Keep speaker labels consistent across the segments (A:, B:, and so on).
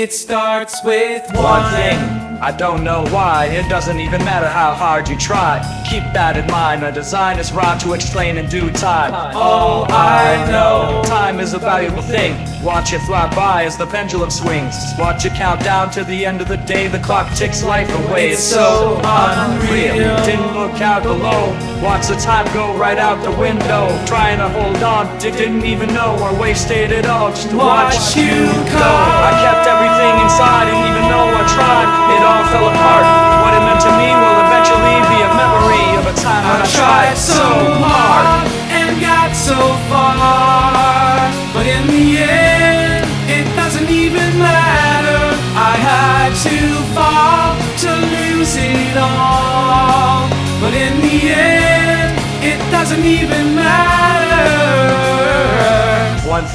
A: it starts with one,
B: thing, I don't know why. It doesn't even matter how hard you try. Keep that in mind. A design is wrong to explain in due time.
A: All I know.
B: Time is a valuable thing. Watch it fly by as the pendulum swings. Watch it count down to the end of the day. The clock ticks life away. It's so unreal. Didn't look out below. Watch the time go right out the window. Trying to hold on. Didn't even know or wasted it all just watch,
A: Watch you
B: go. I kept everything inside and even though I tried, it all fell apart. What it meant to me will eventually be a memory of a time I,
A: I tried so hard and got so far, but in the end, it doesn't even matter. I had to fall to lose it all, but in the end, it doesn't even matter.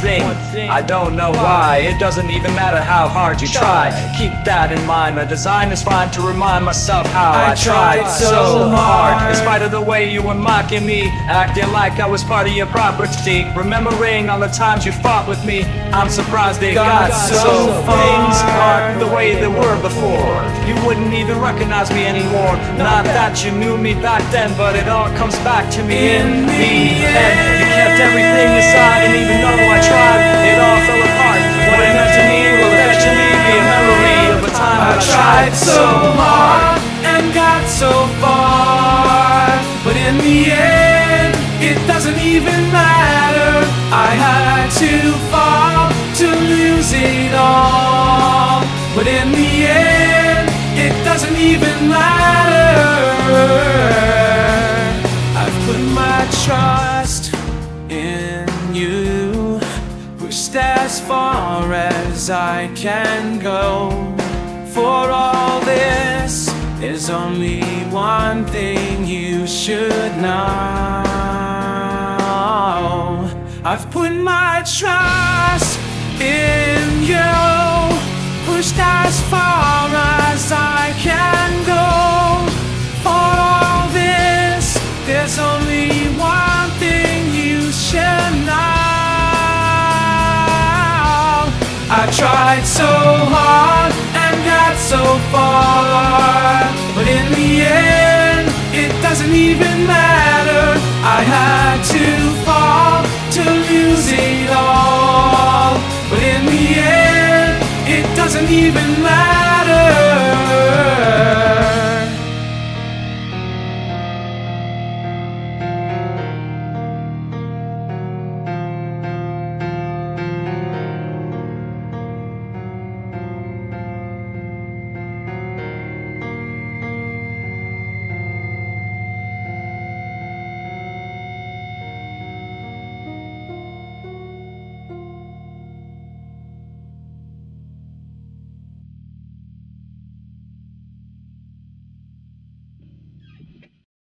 B: Thing, I don't know why. It doesn't even matter how hard you try. Keep that in mind. My design is fine to remind myself how
A: I
B: I, tried, so hard. In spite of the way you were mocking me, acting like I was part of your property. Remembering all the times you fought with me, I'm surprised they got,
A: Got
B: so,
A: so far.
B: Things aren't the way they were before. You wouldn't even recognize me anymore. Not that you knew me back then, but it all comes back to me
A: In the
B: end. You kept everything tried
A: so hard and got so far, but in the end, it doesn't even matter. I had to fall to lose it all, but in the end, it doesn't even matter. I've put my trust in you, pushed as far as I can go. For all this, there's only one thing you should know. I've put my trust in you, pushed as far as I can go. For all this, there's only one thing you should know. I tried so hard so far, but in the end, it doesn't even matter. I had to fall to lose it all, but in the end, it doesn't even